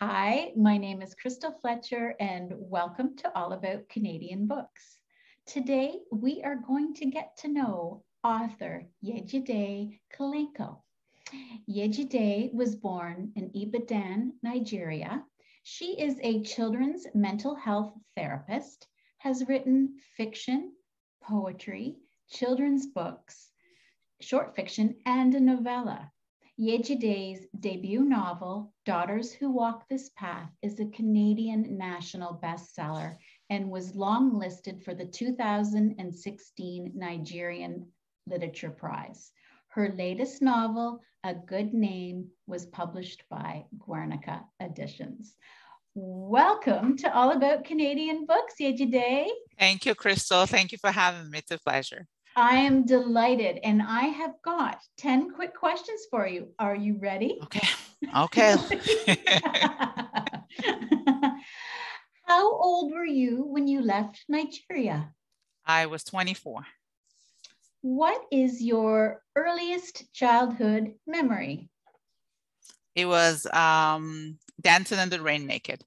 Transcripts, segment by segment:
Hi, my name is Crystal Fletcher, and welcome to All About Canadian Books. Today, we are going to get to know author Yejide Kilanko. Yejide was born in Ibadan, Nigeria. She is a children's mental health therapist, has written fiction, poetry, children's books, short fiction, and a novella. Yejide's debut novel, Daughters Who Walk This Path, is a Canadian national bestseller and was long listed for the 2016 Nigerian Literature Prize. Her latest novel, A Good Name, was published by Guernica Editions. Welcome to All About Canadian Books, Yejide. Thank you, Crystal. Thank you for having me. It's a pleasure. I am delighted, and I have got 10 quick questions for you. Are you ready? Okay. Okay. How old were you when you left Nigeria? I was 24. What is your earliest childhood memory? It was um, dancing in the rain naked.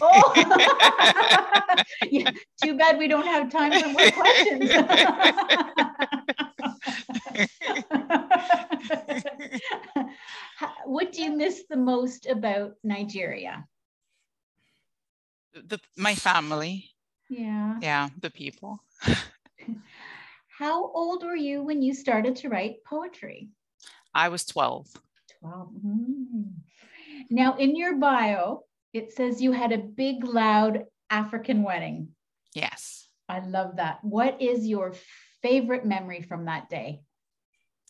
oh. yeah, too bad we don't have time for more questions. what do you miss the most about Nigeria? The, my family. Yeah. Yeah, the people. How old were you when you started to write poetry? I was 12. 12. Mm-hmm. Now, in your bio, it says you had a big, loud African wedding. Yes. I love that. What is your favorite memory from that day?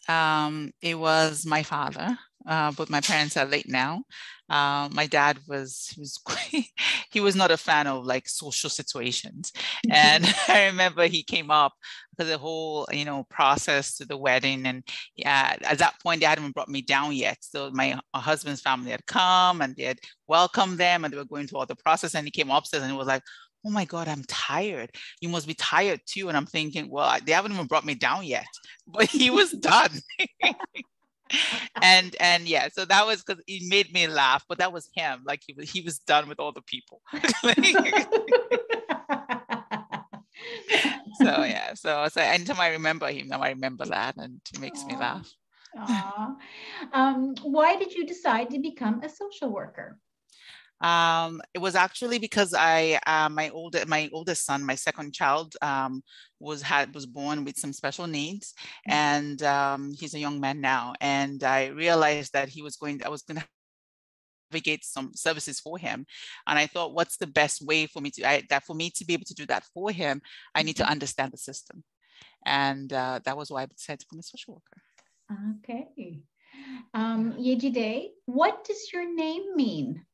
Um, it was my father. Uh, but my parents are late now. Uh, my dad was he was he was not a fan of like social situations, and I remember he came up for the whole you know process to the wedding, and yeah, at that point they hadn't even brought me down yet. So my husband's family had come and they had welcomed them, and they were going through all the process, and he came upstairs and he was like, oh my God, I'm tired. You must be tired too. And I'm thinking, well, they haven't even brought me down yet, but he was done. and and yeah, so that was because he made me laugh, but that was him. Like he was he was done with all the people. so yeah, so so anytime I remember him, now I remember that, and it makes Aww. me laugh. Um, why did you decide to become a social worker? Um, it was actually because I, uh, my older, my oldest son, my second child, um, was had was born with some special needs, mm-hmm. and um, he's a young man now. And I realized that he was going, I was going to navigate some services for him, and I thought, what's the best way for me to I, that for me to be able to do that for him? I need to mm-hmm. understand the system, and uh, that was why I decided to become a social worker. Okay. Um, Yejide, what does your name mean?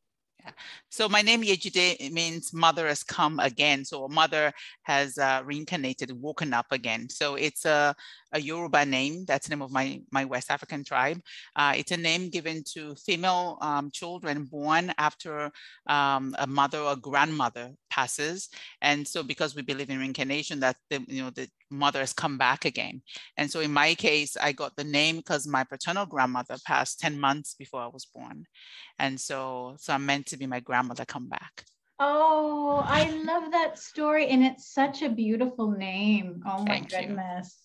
So my name Yejide means mother has come again. So a mother has uh, reincarnated, woken up again. So it's a, a Yoruba name. That's the name of my, my West African tribe. Uh, it's a name given to female um, children born after um, a mother or grandmother passes. And so because we believe in reincarnation, that the, you know, the mother has come back again. And so in my case, I got the name because my paternal grandmother passed 10 months before I was born. And so, so I'm meant to be my grandmother come back. Oh, I love that story. And it's such a beautiful name. Oh my Thank goodness.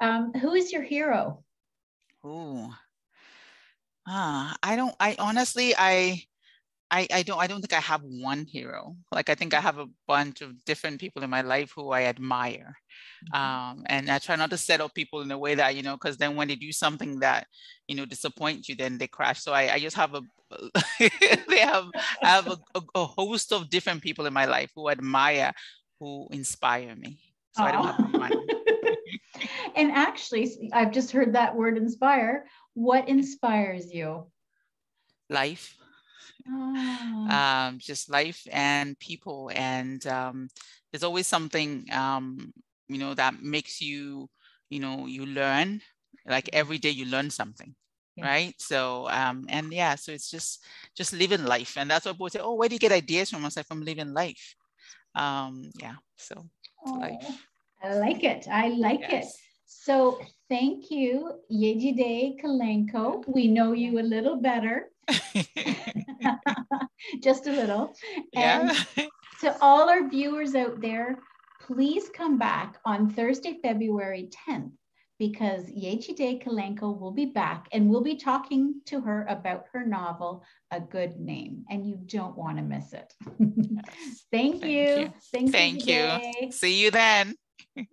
Um, who is your hero? Oh, ah, I don't, I honestly, I, I, I don't I don't think I have one hero. Like I think I have a bunch of different people in my life who I admire. Mm-hmm. Um, and I try not to settle people in a way that, you know, because then when they do something that, you know, disappoint you, then they crash. So I, I just have a they have I have a, a, a, host of different people in my life who admire, who inspire me. So Aww. I don't have one. and actually, I've just heard that word inspire. What inspires you? Life oh. um, just life and people. And um, there's always something, um, you know, that makes you, you know, you learn. Like every day you learn something. Yeah. right so um and yeah so it's just just living life and that's what people say oh where do you get ideas from i say from living life um yeah so oh, life i like it i like yes. it so thank you yejide kilanko we know you a little better just a little. Yeah. And to all our viewers out there, please come back on Thursday, February 10th, because Yejide Kilanko will be back and we'll be talking to her about her novel, A Good Name, and you don't want to miss it. Thank, Thank you. you. Thank you. See you then.